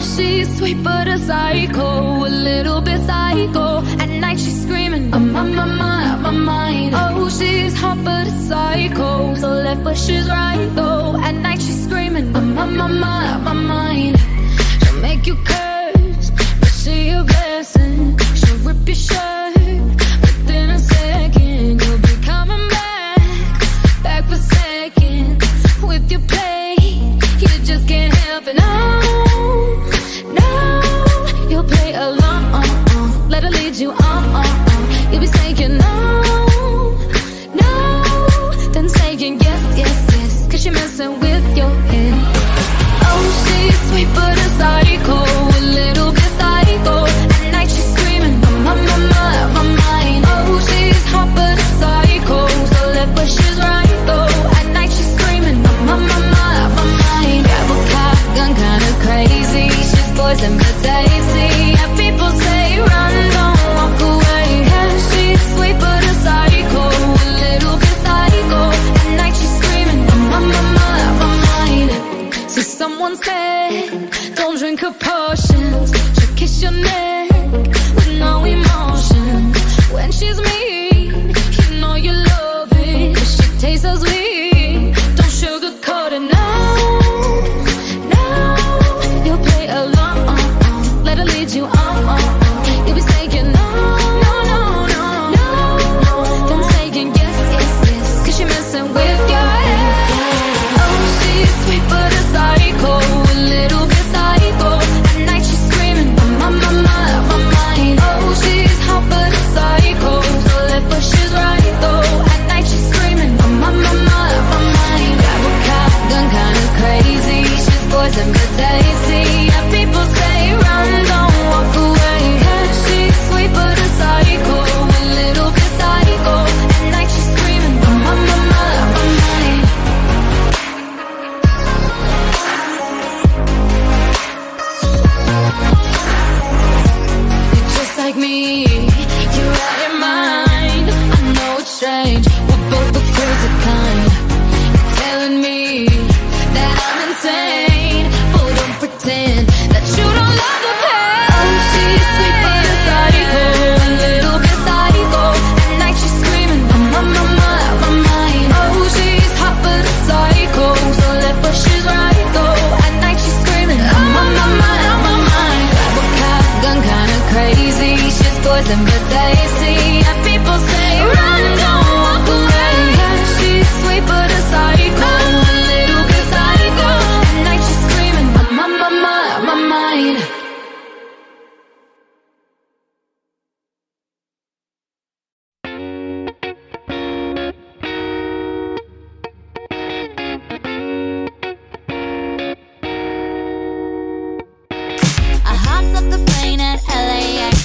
she's sweet but a psycho, a little bit psycho. At night she's screaming, I'm on my mind, mind. Oh, she's hot but a psycho, so left but she's right though. At night she's screaming, I'm on my mind, mind. She'll make you curse.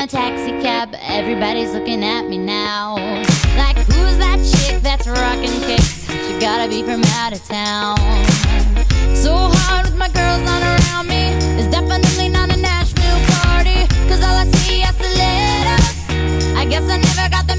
a taxi cab, everybody's looking at me now. Like, who's that chick that's rocking kicks? She gotta be from out of town. So hard with my girls on around me. It's definitely not a Nashville party. Cause all I see is the letters. I guess I never got